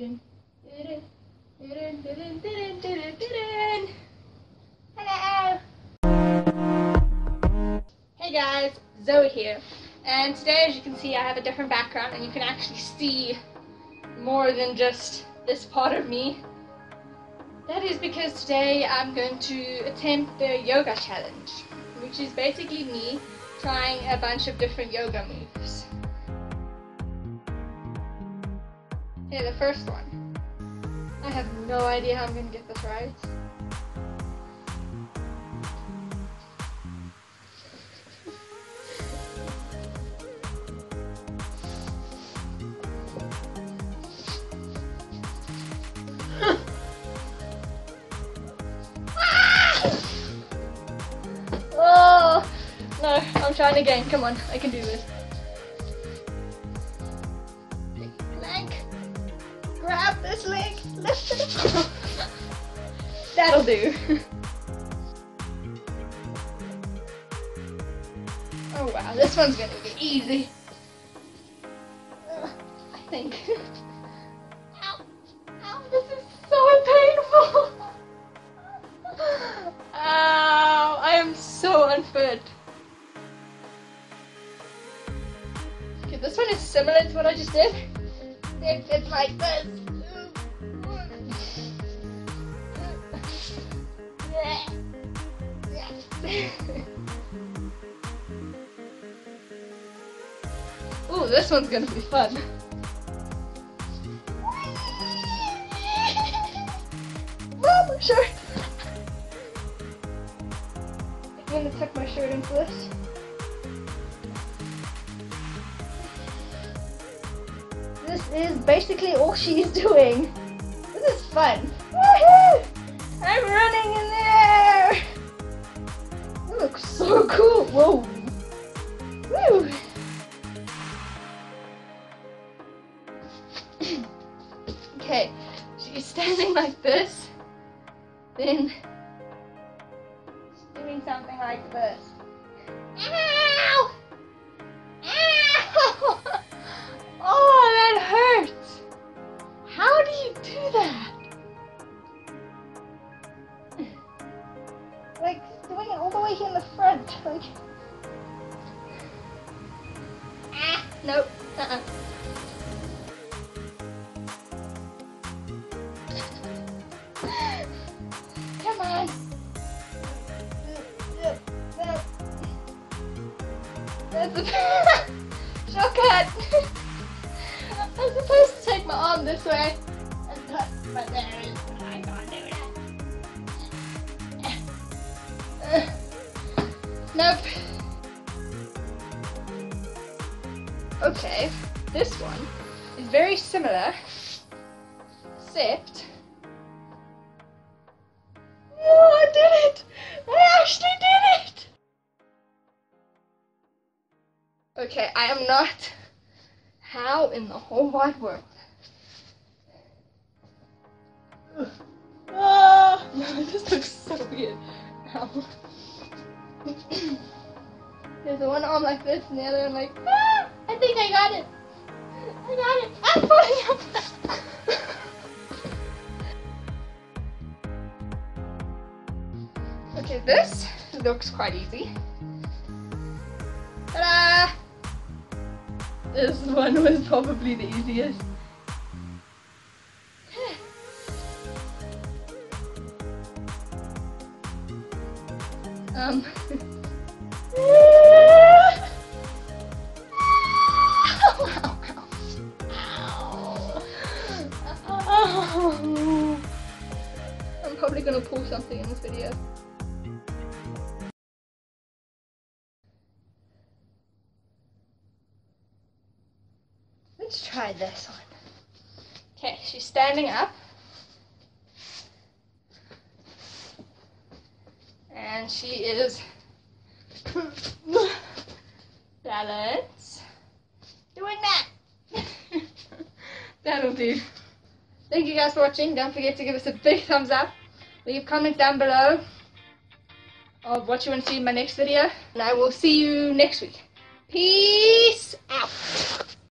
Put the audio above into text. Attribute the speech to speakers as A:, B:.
A: Hey guys, Zoe here. And today, as you can see, I have a different background and you can actually see more than just this part of me. That is because today I'm going to attempt the yoga challenge, which is basically me trying a bunch of different yoga moves. Okay, the first one. I have no idea how I'm to get this right. Ah! oh no, I'm trying again. Come on, I can do this. This leg, lift it. up. That'll do. oh wow, this one's gonna be easy. Uh, I think. Ow, ow, this is so painful. Ow, I am so unfit. Okay, this one is similar to what I just did. It, it's like this. Ooh, this one's gonna be fun. Mom, shirt. I'm gonna tuck my shirt into this. This is basically all she's doing. This is fun. I'm running in there! Looks so cool. Whoa. Woo! okay, she's standing like this. Then doing something like this. Nope. Uh-uh. Come on. That's a shortcut. I'm supposed to take my arm this way but there is I can't do that. nope. Okay, this one is very similar, except. Oh, I did it! I actually did it! Okay, I am not. How in the whole wide world? Ugh. Ah, this looks so weird. Ow. There's one arm like this and the other one like, ah, I think I got it. I got it. I'm falling up. okay, this looks quite easy. Ta-da! This one was probably the easiest. um. probably gonna pull something in this video. Let's try this one. Okay, she's standing up. And she is balance. Doing that. That'll do. Thank you guys for watching. Don't forget to give us a big thumbs up. Leave comments down below of what you want to see in my next video. And I will see you next week. Peace out.